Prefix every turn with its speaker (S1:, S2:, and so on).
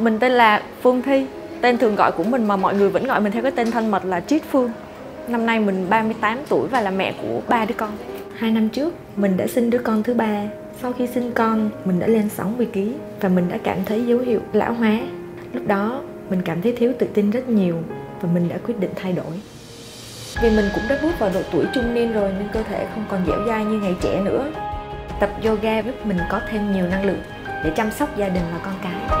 S1: Mình tên là Phương Thi. Tên thường gọi của mình mà mọi người vẫn gọi mình theo cái tên thân mật là Triết Phương. Năm nay mình 38 tuổi và là mẹ của ba đứa con. Hai năm trước mình đã sinh đứa con thứ ba. Sau khi sinh con mình đã lên 60 kg Và mình đã cảm thấy dấu hiệu lão hóa. Lúc đó mình cảm thấy thiếu tự tin rất nhiều Và mình đã quyết định thay đổi. Vì mình cũng đã bước vào độ tuổi trung niên rồi Nên cơ thể không còn dẻo dai như ngày trẻ nữa. Tập yoga giúp mình có thêm nhiều năng lượng Để chăm sóc gia đình và con cái.